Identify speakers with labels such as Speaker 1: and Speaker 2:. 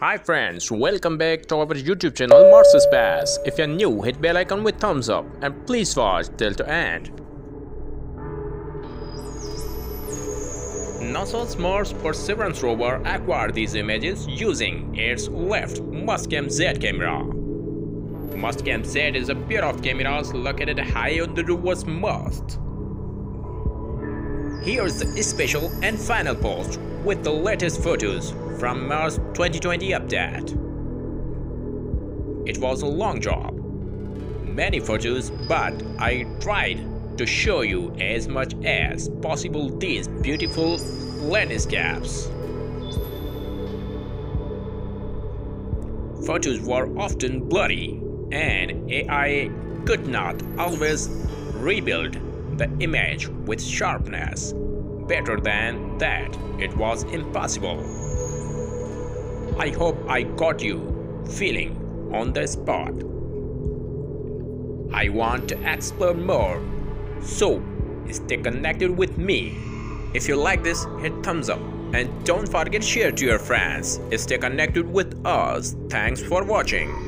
Speaker 1: Hi friends, welcome back to our YouTube channel Mars Space. If you're new, hit bell icon with thumbs up and please watch till to end. NASA's Mars Perseverance rover acquired these images using its left Mastcam Z camera. Mastcam Z is a pair of cameras located high on the rover's mast. Here's the special and final post with the latest photos from uh, Mars 2020 update. It was a long job, many photos, but I tried to show you as much as possible these beautiful landscapes. Photos were often blurry and AI could not always rebuild the image with sharpness. Better than that, it was impossible. I hope I got you feeling on the spot. I want to explore more, so stay connected with me. If you like this, hit thumbs up and don't forget share to your friends. Stay connected with us. Thanks for watching.